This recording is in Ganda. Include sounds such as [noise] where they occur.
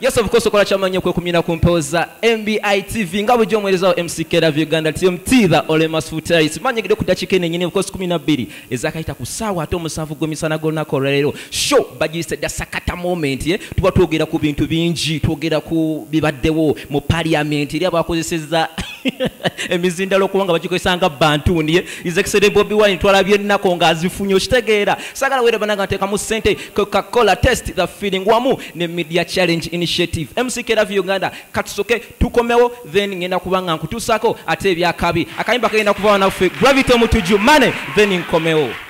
Yes, of course, okola kyamanyi okwekumira ku mpewo za MBI TV nga bw'ojja omuweerezawo MC Kerav Uganda TMT the Olemas Futaris manyigide ku dakiika eno ennyini of course 12 ezakayita ku ssaawa ate omusanvu gw'emisana g'olunaku olwaleero. Show bagiyise dda sakata moment ye. Tuba twogera ku bintu bingi twogera ku bibaddewo mu parliament eri abakozeseza [laughs] emizindalo okubanga bagikozesa nga bantuuni his excellent bobi wine twalabye ennaku ng'azifunye okitegeera. Sagala were bananga nteekamu ssente coca-cola test the feeling wamu ne media challenge initiative. Mck love uganda katusoke tukomewo then ngenda kuba nga nkutuusako ate ebyakabi. Akayimba kagenda kuva wanaffe gravity omutuju mane then nkomewo